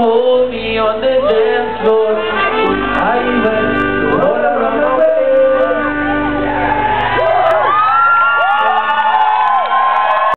hold me on the